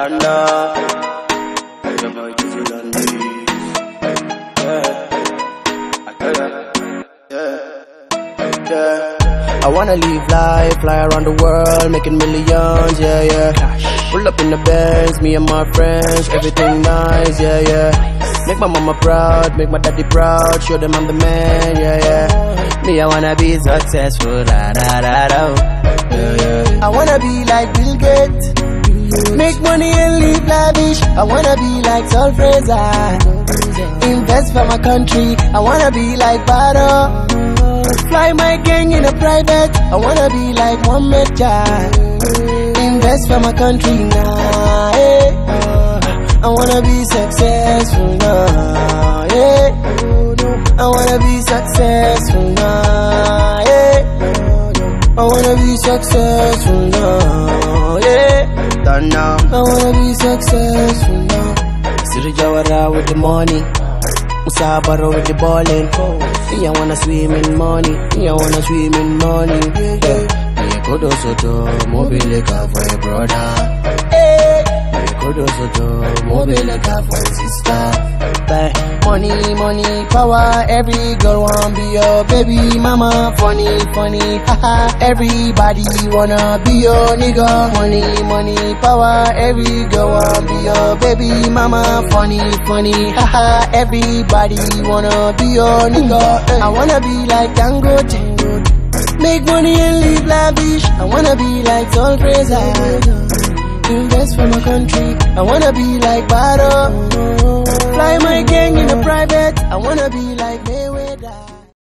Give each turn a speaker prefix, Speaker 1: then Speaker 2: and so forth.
Speaker 1: Donna. Your boy Dizzy Lundy. Yeah. I tell ya. Yeah. Yeah. I wanna live life, fly around the world, making millions, yeah, yeah. Pull up in the Benz, me and my friends, everything nice, yeah, yeah. Make my mama proud, make my daddy proud, show them I'm the man, yeah, yeah. Me, I wanna be successful, da da da da. Yeah, yeah. I wanna be like Bill Gates, make money and live lavish. I wanna be like Sol Fraser, invest for my country. I wanna be like Bado. Fly my gang in a private. I wanna be like Mohammed Jah. Invest for my country now. Yeah. I wanna be successful now. Yeah. I wanna be successful now. Yeah. Wanna be successful now. Yeah. Done now. I wanna be successful now. Siri Jawara with the money. Musabaro with the ballin'. Me, I wanna swim in money. Me, I wanna swim in money. Yeah. Kodo Soto, mobile car for a brother. Me, Kodo Soto, mobile car for a sister. Like, money, money, power. Every girl wanna be your baby mama. Funny, funny, haha. Everybody wanna be your nigga. Money, money, power. Every girl wanna be your baby mama. Funny, funny, haha. Everybody wanna be your nigga. I wanna be like Dangote. Make money and live lavish. I wanna be like Sol Fraser. Invest for my country. I wanna be like Bado. Fly my gang wanna be like Mayweather.